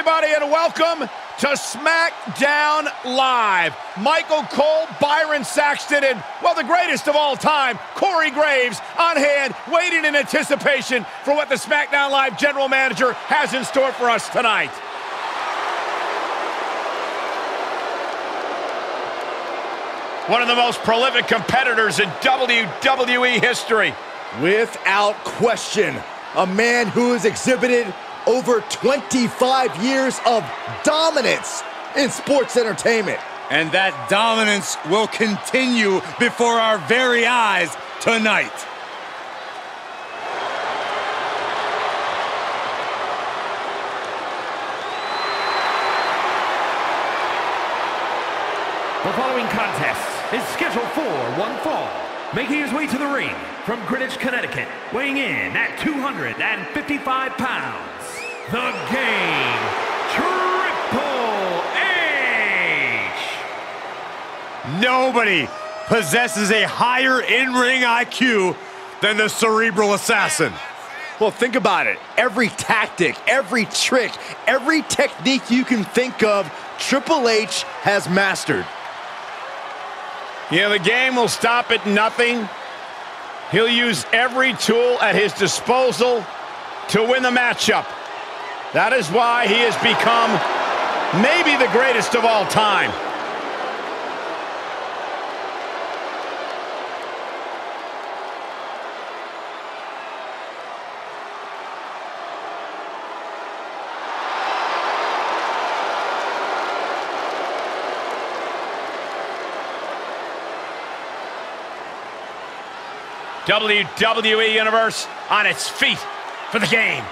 everybody, and welcome to SmackDown Live. Michael Cole, Byron Saxton, and, well, the greatest of all time, Corey Graves, on hand, waiting in anticipation for what the SmackDown Live general manager has in store for us tonight. One of the most prolific competitors in WWE history. Without question, a man who has exhibited over 25 years of dominance in sports entertainment. And that dominance will continue before our very eyes tonight. The following contest is scheduled for one fall. Making his way to the ring from Greenwich, Connecticut, weighing in at 255 pounds, the Game, Triple H. Nobody possesses a higher in-ring IQ than the Cerebral Assassin. Well, think about it. Every tactic, every trick, every technique you can think of, Triple H has mastered. Yeah, the game will stop at nothing. He'll use every tool at his disposal to win the matchup. That is why he has become maybe the greatest of all time. WWE Universe on its feet for the game.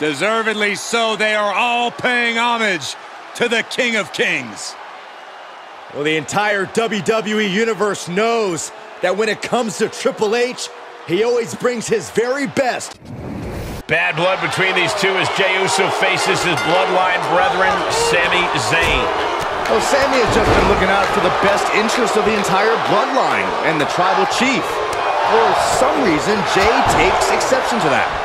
Deservedly so, they are all paying homage to the King of Kings. Well, the entire WWE Universe knows that when it comes to Triple H, he always brings his very best. Bad blood between these two as Jey Uso faces his bloodline brethren, Sami Zayn. Well, Sami has just been looking out for the best interest of the entire bloodline and the tribal chief. For some reason, Jey takes exception to that.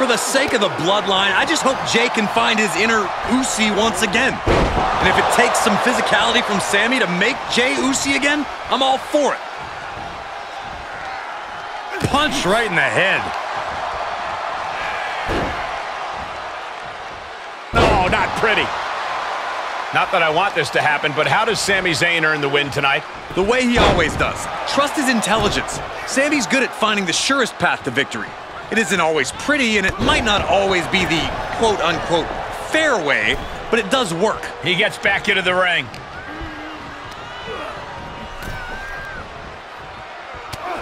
For the sake of the bloodline, I just hope Jey can find his inner Usi once again. And if it takes some physicality from Sami to make Jey Usi again, I'm all for it. Punch right in the head. No, not pretty. Not that I want this to happen, but how does Sami Zayn earn the win tonight? The way he always does. Trust his intelligence. Sami's good at finding the surest path to victory. It isn't always pretty, and it might not always be the quote-unquote fair way, but it does work. He gets back into the ring.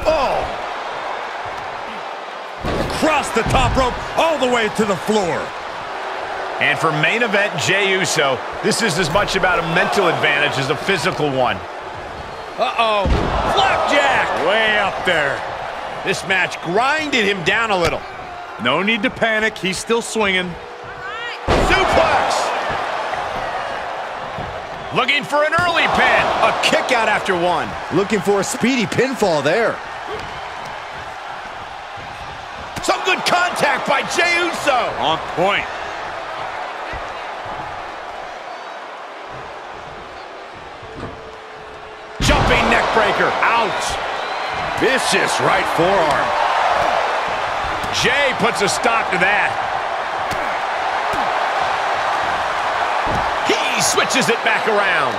Oh! Across the top rope, all the way to the floor. And for main event Jey Uso, this is as much about a mental advantage as a physical one. Uh-oh. Flapjack! Way up there. This match grinded him down a little. No need to panic. He's still swinging. Suplex! Looking for an early pin. A kick out after one. Looking for a speedy pinfall there. Some good contact by Jey Uso. On point. Jumping neckbreaker. Ouch. Vicious right forearm. Jey puts a stop to that. He switches it back around.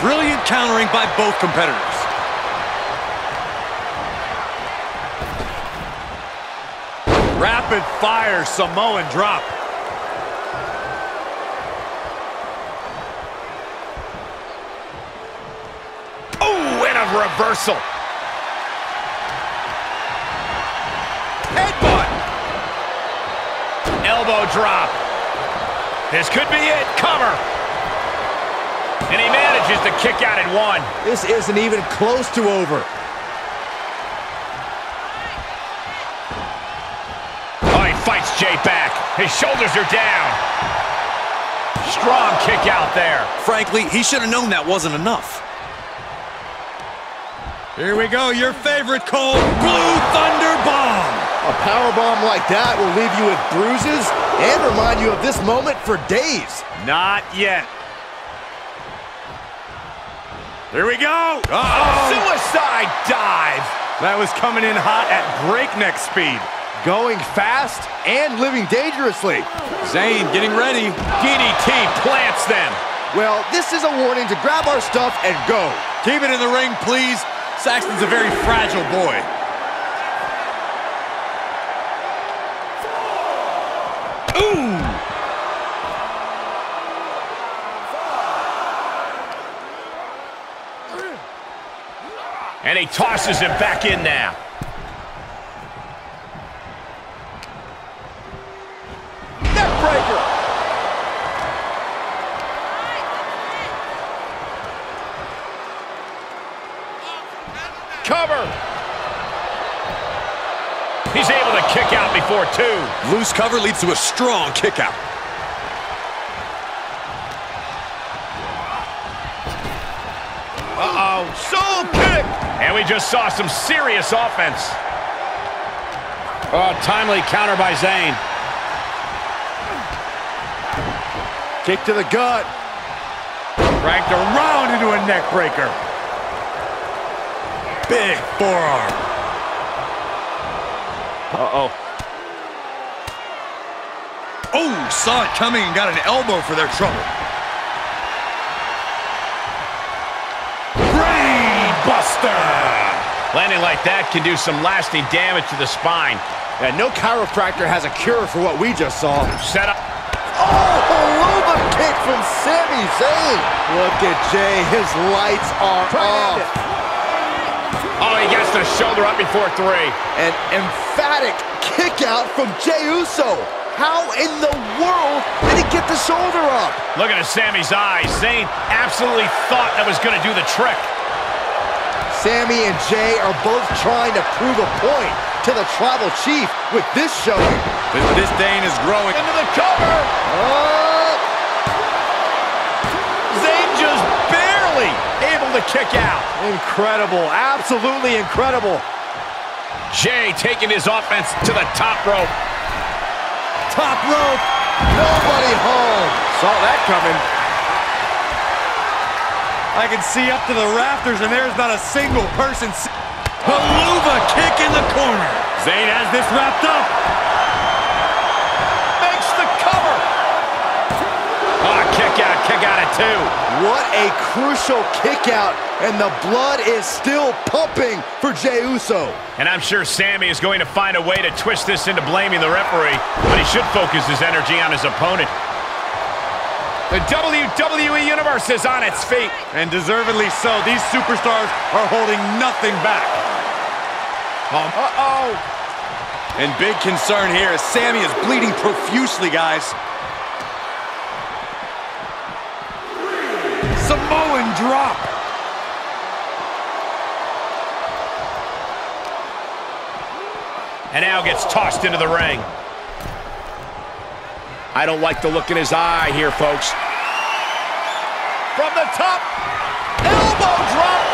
Brilliant countering by both competitors. Rapid fire Samoan drop. Oh, and a reversal. Drop. This could be it. Cover. And he manages to kick out at one. This isn't even close to over. Oh, he fights Jey back. His shoulders are down. Strong kick out there. Frankly, he should have known that wasn't enough. Here we go, your favorite Cole, Blue Thunder Bomb. A power bomb like that will leave you with bruises and remind you of this moment for days. Not yet. Here we go. Uh-oh. Suicide dive. That was coming in hot at breakneck speed. Going fast and living dangerously. Zayn getting ready. DDT plants them. Well, this is a warning to grab our stuff and go. Keep it in the ring, please. Saxton's a very fragile boy. Ooh. And he tosses him back in now. Cover. He's able to kick out before two. Loose cover leads to a strong kick out. Uh-oh. Kick. And we just saw some serious offense. Oh, timely counter by Zayn. Kick to the gut. Cranked around into a neck breaker. Big forearm. Uh-oh. Oh, saw it coming and got an elbow for their trouble. Landing like that can do some lasting damage to the spine. And no chiropractor has a cure for what we just saw. Set up. Oh, Helluva kick from Sami Zayn. Look at Jey. His lights are off. Oh, he gets the shoulder up before three. An emphatic kick out from Jey Uso. How in the world did he get the shoulder up? Look at Sami's eyes, Zayn absolutely thought that was going to do the trick. Sami and Jey are both trying to prove a point to the Tribal Chief with this showing. This, this Dane is growing. Into the cover. Oh, Zayn just barely able to kick out. incredible. Absolutely incredible. Jey taking his offense to the top rope. Top rope. Nobody home. Saw that coming. I can see up to the rafters, and there's not a single person. Helluva kick in the corner. Zayn has this wrapped up. Makes the cover. Ah, kick out, kick out at two. What a crucial kick out, and the blood is still pumping for Jey Uso. And I'm sure Sami is going to find a way to twist this into blaming the referee, but he should focus his energy on his opponent. The WWE Universe is on its feet. And deservedly so. These superstars are holding nothing back. Um, Uh-oh. And big concern here is Sami is bleeding profusely, guys. Samoan drop. And now gets tossed into the ring. I don't like the look in his eye here, folks. From the top, elbow drop.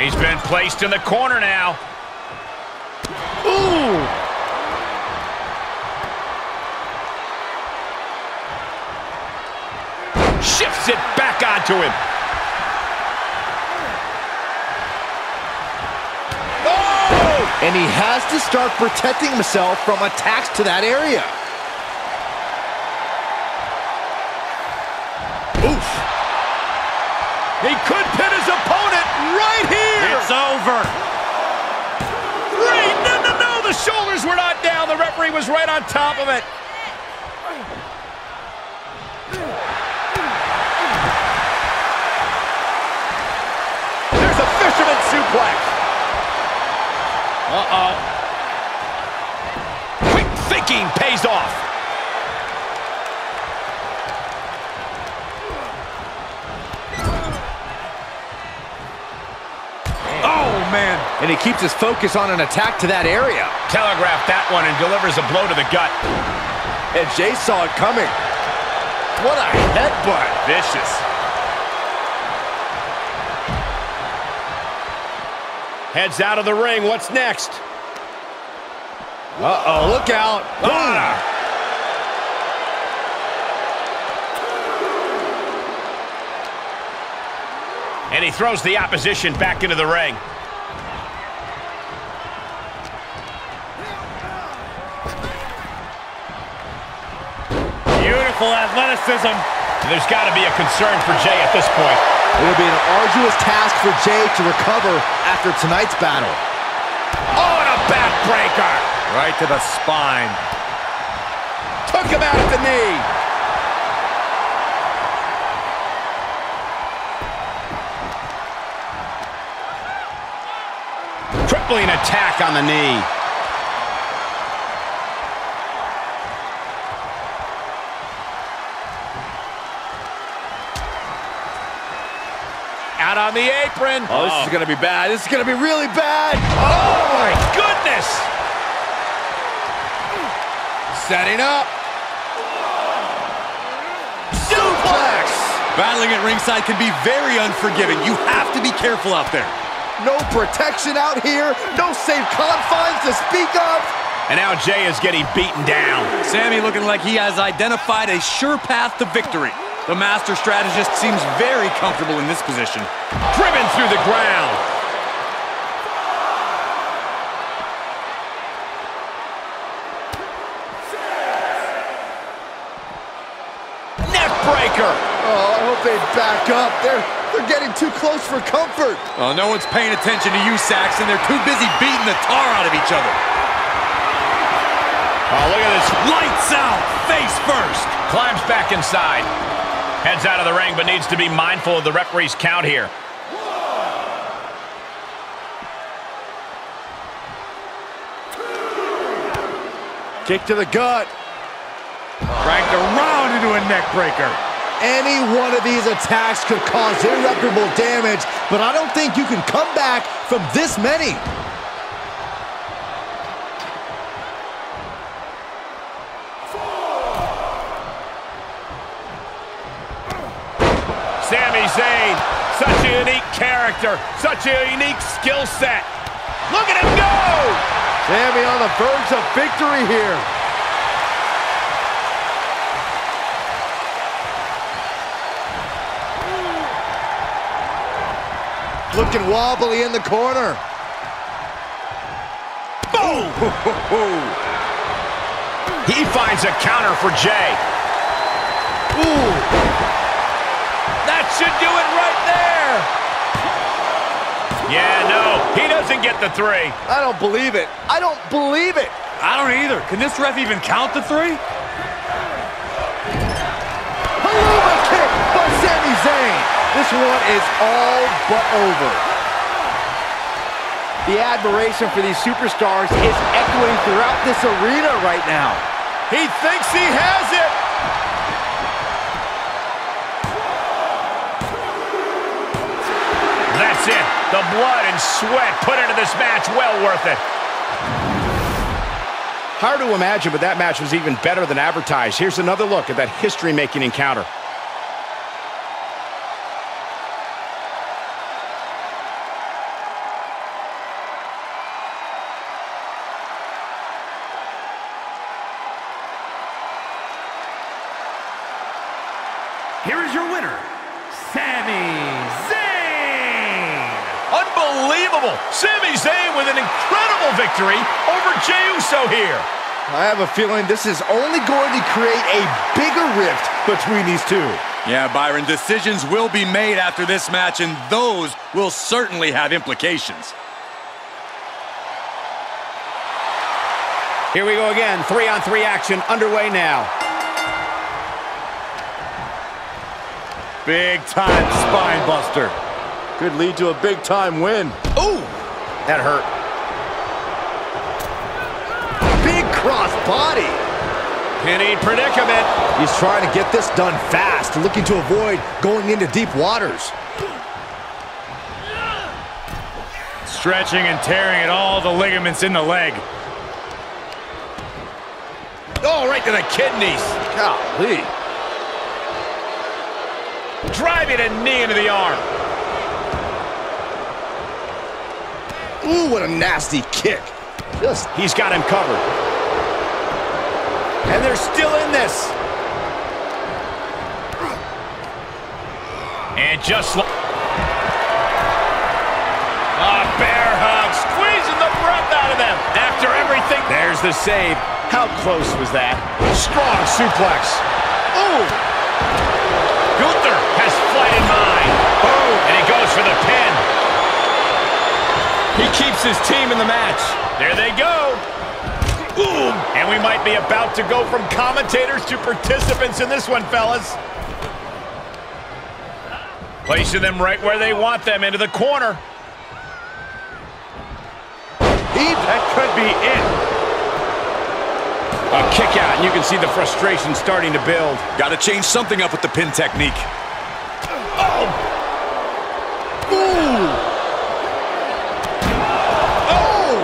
He's been placed in the corner now. Ooh. Shifts it back onto him. And he has to start protecting himself from attacks to that area. Oof. He could pin his opponent right here. It's over. Three. No, no, no. The shoulders were not down. The referee was right on top of it. Uh-oh. Quick thinking pays off. Oh, man. And he keeps his focus on an attack to that area. Telegraphed that one and delivers a blow to the gut. And Jey saw it coming. What a headbutt. Vicious. Heads out of the ring. What's next? Uh-oh, look out. Ah. And he throws the opposition back into the ring. Beautiful athleticism. There's got to be a concern for Jey at this point. It'll be an arduous task for Jey to recover after tonight's battle. Oh, and a backbreaker. Right to the spine. Took him out at the knee. Crippling attack on the knee. Out on the apron. Oh, this is oh. going to be bad. This is going to be really bad. Oh, my goodness. Setting up. Suplex. Battling at ringside can be very unforgiving. You have to be careful out there. No protection out here. No safe confines to speak of. And now Jey is getting beaten down. Sami looking like he has identified a sure path to victory. The master strategist seems very comfortable in this position. Driven through the ground. Neck breaker. Oh, I hope they back up. They're they're getting too close for comfort. Well, no one's paying attention to you, Saxton. They're too busy beating the tar out of each other. Oh, look at this. Lights out, face first. Climbs back inside. Heads out of the ring, but needs to be mindful of the referee's count here. Kick to the gut. Cranked around into a neck breaker. Any one of these attacks could cause irreparable damage, but I don't think you can come back from this many. Character, such a unique skill set. Look at him go! Sami on the verge of victory here. Looking wobbly in the corner. Boom! He finds a counter for Jey. Ooh, That should do it right. Yeah, no, he doesn't get the three. I don't believe it. I don't believe it. I don't either. Can this ref even count the three? Helluva kick by Sami Zayn. This one is all but over. The admiration for these superstars is echoing throughout this arena right now. He thinks he has it. The blood and sweat put into this match, well worth it. Hard to imagine, but that match was even better than advertised. Here's another look at that history-making encounter. Here is your winner, Sami Sami Zayn with an incredible victory over Jey Uso here. I have a feeling this is only going to create a bigger rift between these two. Yeah, Byron, decisions will be made after this match, and those will certainly have implications. Here we go again. Three-on-three action underway now. Big time spine buster. Could lead to a big time win. Ooh, that hurt. Big cross body. Pinning predicament. He's trying to get this done fast, looking to avoid going into deep waters. Stretching and tearing at all the ligaments in the leg. Oh, right to the kidneys. Golly. Driving a knee into the arm. Ooh, what a nasty kick. Just He's got him covered. And they're still in this. And just... a bear hug, squeezing the breath out of them. After everything... There's the save. How close was that? Strong suplex. Ooh! Gunther has flight in mind. Boom! And he goes for the pin. He keeps his team in the match. There they go. Boom! And we might be about to go from commentators to participants in this one, fellas. Placing them right where they want them, into the corner. He, that could be it. A kick out, and you can see the frustration starting to build. Got to change something up with the pin technique. Oh! Ooh! Oh!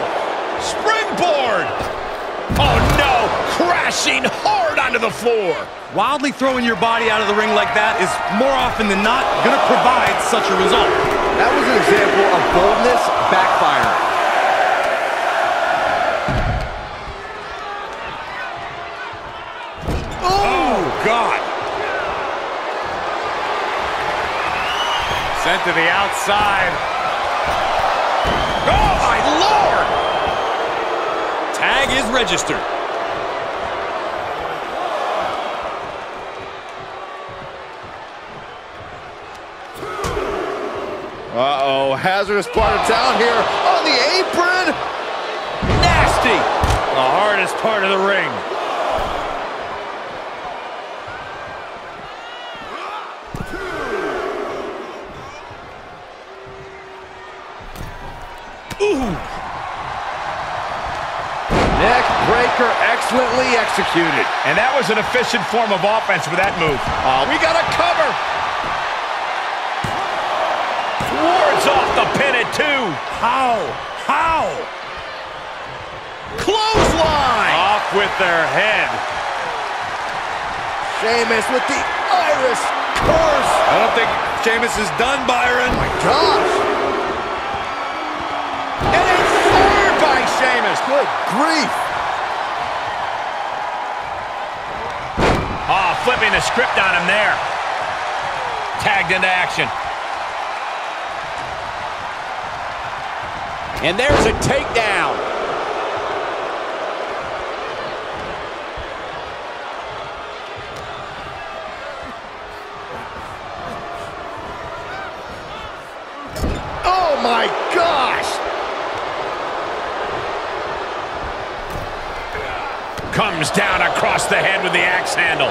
Springboard! Oh, no! Crashing hard onto the floor! Wildly throwing your body out of the ring like that is more often than not going to provide such a result. That was an example of boldness backfiring. Oh, God. Sent to the outside. Oh, my Lord! Tag is registered. Hazardous part of town here on the apron. Nasty! The hardest part of the ring. Neck breaker excellently executed. And that was an efficient form of offense with that move. Oh, we got a cover! Wards off the pin at two. How? How? Clothesline! Off with their head. Sheamus with the Irish curse. I don't think Sheamus is done, Byron. Oh my gosh, And it's third by Sheamus. good grief. Oh, flipping the script on him there. Tagged into action. And there's a takedown. Oh my gosh. Comes down across the head with the axe handle.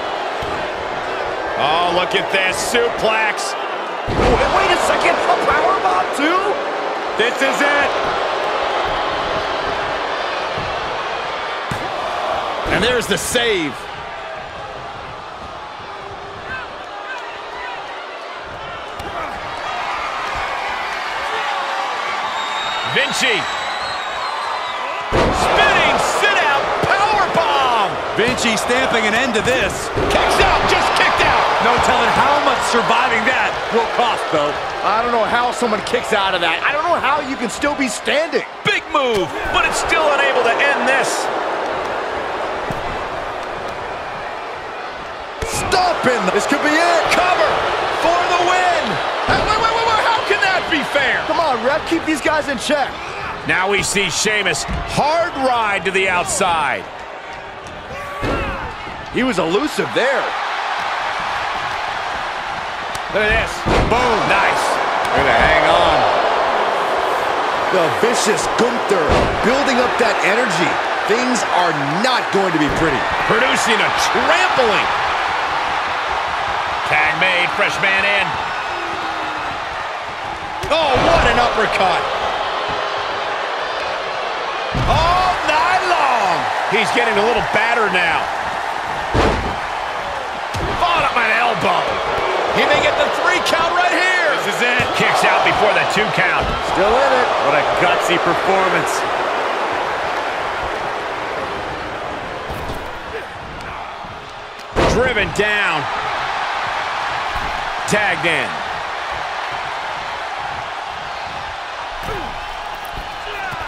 Oh, look at this suplex. Wait, wait a second, a power bomb too? This is it. And there's the save. Vinci. Spinning sit out power bomb. Vinci stamping an end to this. Kicks out, just kicked out. No telling how much surviving that will cost, though. I don't know how someone kicks out of that. I don't know how you can still be standing. Big move, but it's still unable to end this. Stopping. This could be it. Cover for the win. Hey, wait, wait, wait, wait. How can that be fair? Come on, ref, keep these guys in check. Now we see Sheamus. Hard ride to the outside. He was elusive there. Look at this. Boom. Nice. Way to hang on. The vicious Gunther building up that energy. Things are not going to be pretty. Producing a trampling. Tag made. Fresh man in. Oh, what an uppercut. All night long. He's getting a little battered now. Fought up an elbow. He may get the three count right here. This is it. Kicks out before the two count. Still in it. What a gutsy performance. Driven down. Tagged in.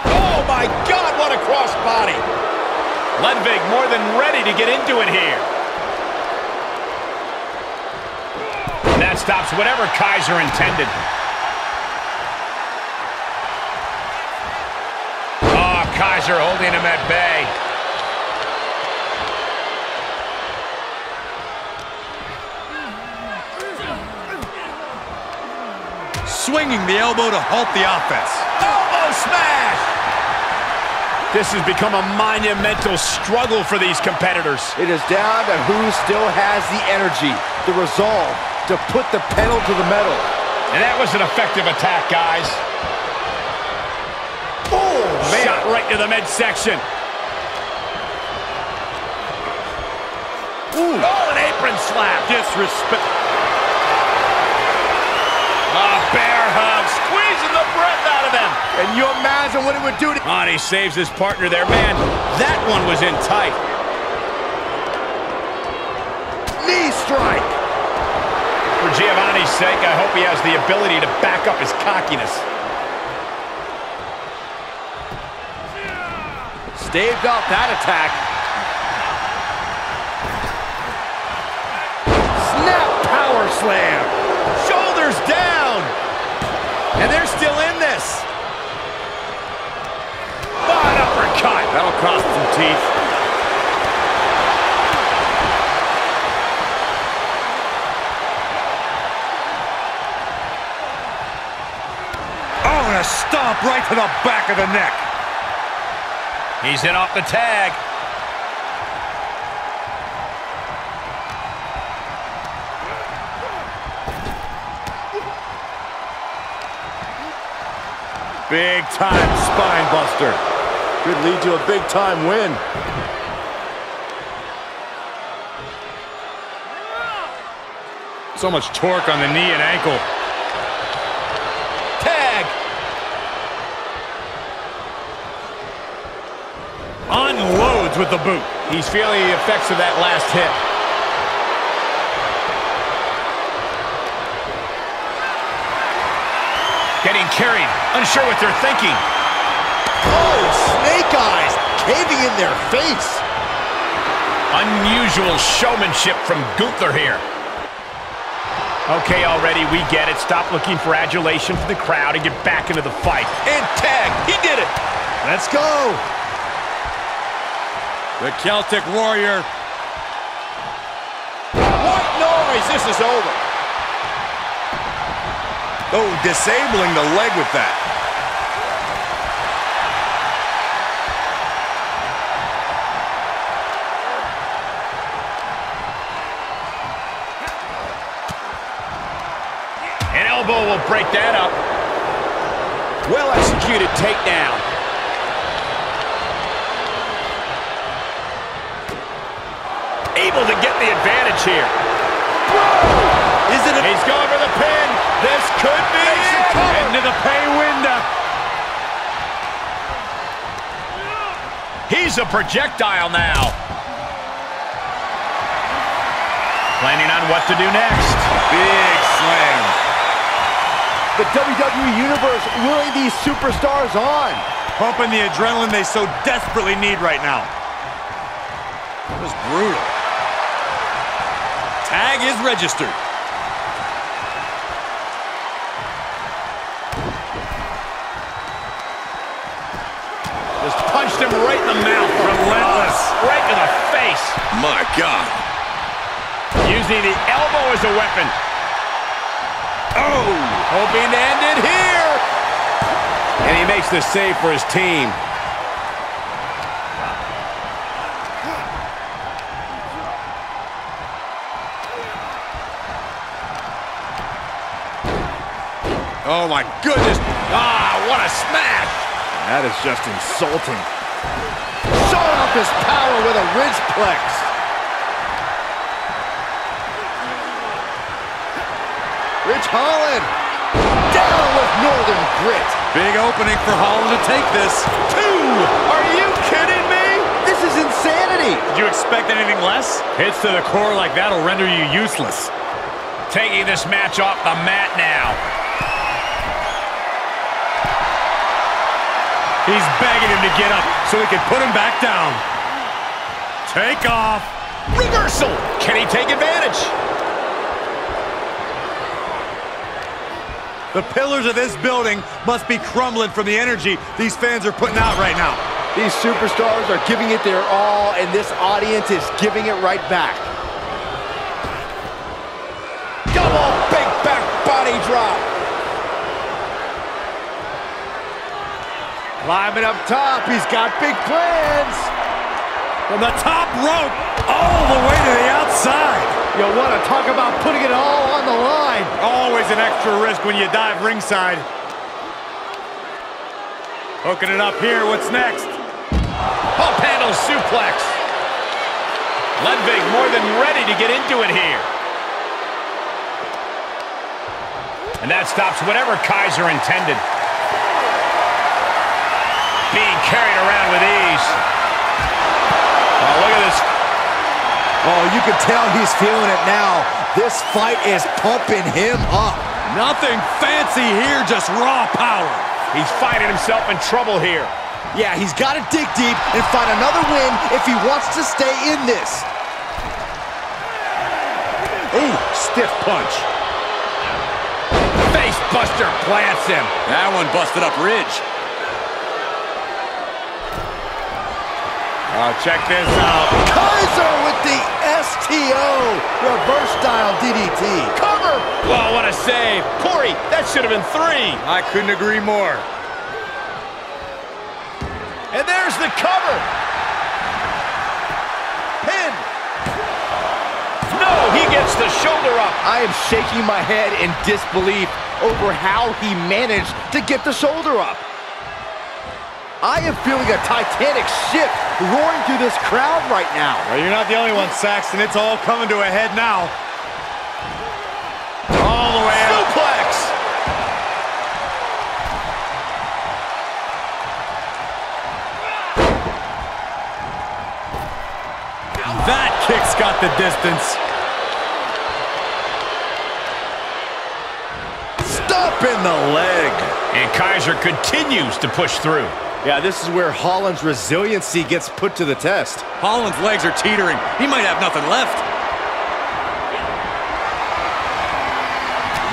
Oh, my God, what a crossbody. Ludwig more than ready to get into it here. And that stops whatever Kaiser intended. Oh, Kaiser holding him at bay. Swinging the elbow to halt the offense. Elbow smash! This has become a monumental struggle for these competitors. It is down to who still has the energy, the resolve to put the pedal to the metal. And that was an effective attack, guys. Oh, man. Shot right to the midsection. Ooh. Oh, an apron slap. Disrespect. Squeezing the breath out of him. And you imagine what it would do to... Oh, and he saves his partner there. Man, that one was in tight. Knee strike! For Giovanni's sake, I hope he has the ability to back up his cockiness. Staved off that attack. Snap power slam. Shoulders down. And they're still in this. Oh, uppercut. That'll cost some teeth. Oh, and a stomp right to the back of the neck. He's in off the tag. Big time spine buster. Could lead to a big time win. So much torque on the knee and ankle. Tag. Unloads with the boot. He's feeling the effects of that last hit. Getting carried, unsure what they're thinking. Oh, snake eyes caving in their face. Unusual showmanship from Gunther here. Okay, already, we get it. Stop looking for adulation from the crowd and get back into the fight. And tag, he did it. Let's go. The Celtic Warrior. What noise? This is over. Oh, disabling the leg with that. An elbow will break that up. Well executed takedown. Able to get the advantage here. Is it a... He's going for the pin. This could be it. Into the pay window. He's a projectile now. Planning on what to do next. Big slam. The WWE Universe willing these superstars on. Pumping the adrenaline they so desperately need right now. That was brutal. Tag is registered. Right in the mouth. Relentless. Right in the face. My God. Using the elbow as a weapon. Oh! Hoping to end it here. And he makes the save for his team. Oh, my goodness. Ah, what a smash. That is just insulting. Showing off his power with a ridge plex. Ridge Holland. Down with Northern Grit. Big opening for Holland to take this. Two. Are you kidding me? This is insanity. Did you expect anything less? Hits to the core like that'll render you useless. Taking this match off the mat now. He's begging him to get up so he can put him back down. Take off. Reversal. Can he take advantage? The pillars of this building must be crumbling from the energy these fans are putting out right now. These superstars are giving it their all, and this audience is giving it right back. Double big back body drop. Climbing up top, he's got big plans. From the top rope, all the way to the outside. You want to talk about putting it all on the line. Always an extra risk when you dive ringside. Hooking it up here, what's next? Pump handle suplex. Ludwig more than ready to get into it here. And that stops whatever Kaiser intended. Being carried around with ease. Oh, look at this. Oh, you can tell he's feeling it now. This fight is pumping him up. Nothing fancy here, just raw power. He's finding himself in trouble here. Yeah, he's got to dig deep and find another win if he wants to stay in this. Ooh, stiff punch. Face buster plants him. That one busted up Ridge. Oh, check this out. Kaiser with the STO reverse style DDT. Cover! Well, what a save. Corey, that should have been three. I couldn't agree more. And there's the cover. Pin. No, he gets the shoulder up. I am shaking my head in disbelief over how he managed to get the shoulder up. I am feeling a titanic ship roaring through this crowd right now. Well, you're not the only one, Saxton. It's all coming to a head now. All the way up. Suplex. That kick's got the distance. Stop in the leg. And Kaiser continues to push through. Yeah, this is where Holland's resiliency gets put to the test. Holland's legs are teetering. He might have nothing left.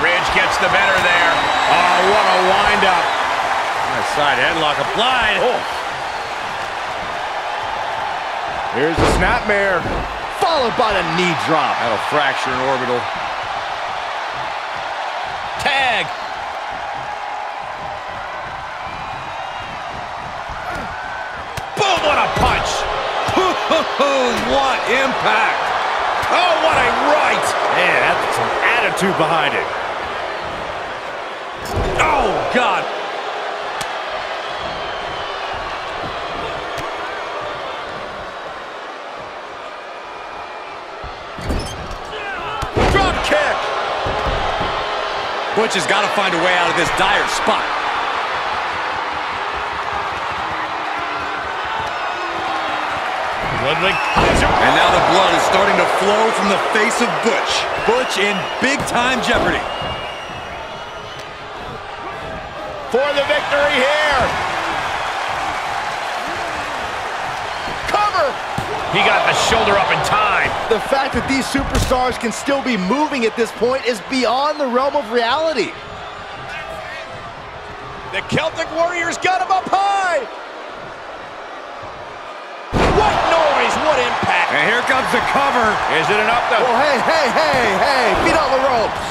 Ridge gets the better there. Oh, what a windup. Nice side headlock applied. Oh. Here's the snapmare, followed by the knee drop. That'll fracture an orbital. Tag. Oh, what impact. Oh, what a right. Man, that's some attitude behind it. Oh, God. Drop kick. Butch has got to find a way out of this dire spot. Ludwig Kaiser. And now the blood is starting to flow from the face of Butch. Butch in big-time jeopardy. for the victory here. Cover. He got the shoulder up in time. The fact that these superstars can still be moving at this point is beyond the realm of reality. The Celtic Warriors got him up high. Noise, what impact. And here comes the cover. Is it enough to... Oh, hey, hey, hey, hey, feet on the ropes.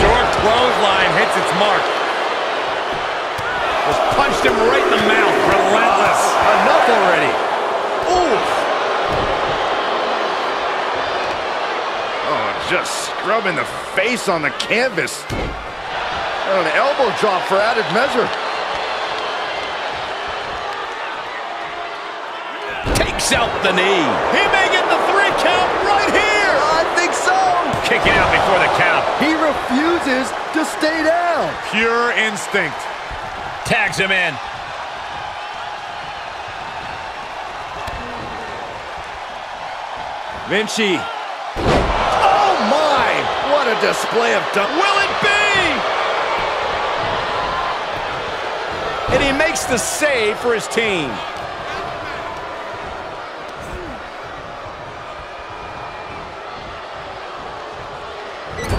Short clothesline hits its mark. Just punched him right in the mouth. Relentless. Ah, enough already. Ooh. Oh, just scrubbing the face on the canvas. And an elbow drop for added measure. Takes out the knee. He may get the three count right here. I think so. Kicking out before the count. He refuses to stay down. Pure instinct. Tags him in. Vinci. Oh my! What a display of... Will it be? And he makes the save for his team.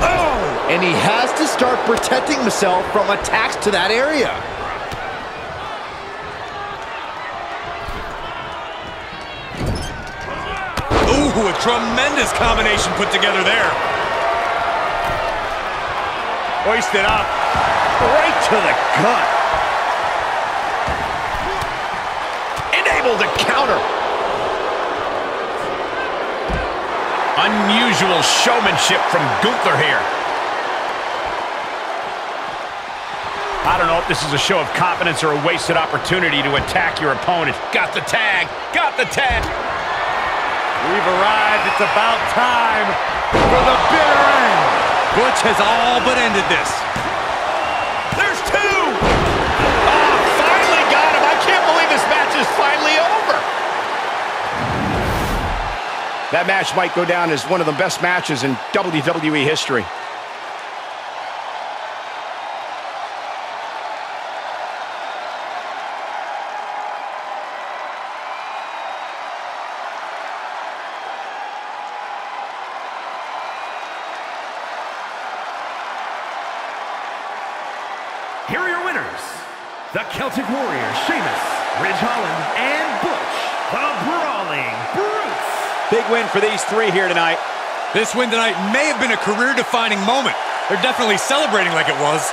Oh! And he has to start protecting himself from attacks to that area. Ooh, a tremendous combination put together there. Hoisted up. Right to the gut. Counter. Unusual showmanship from Gunther here. I don't know if this is a show of confidence or a wasted opportunity to attack your opponent. Got the tag. Got the tag. We've arrived. It's about time for the bitter end. Butch has all but ended this. There's two! Oh, finally got him. I can't believe this match is finally over. That match might go down as one of the best matches in WWE history. Here are your winners. The Celtic Warriors, Sheamus, Ridge Holland, and Butch. The Brawling Brutes. Big win for these three here tonight. This win tonight may have been a career-defining moment. They're definitely celebrating like it was.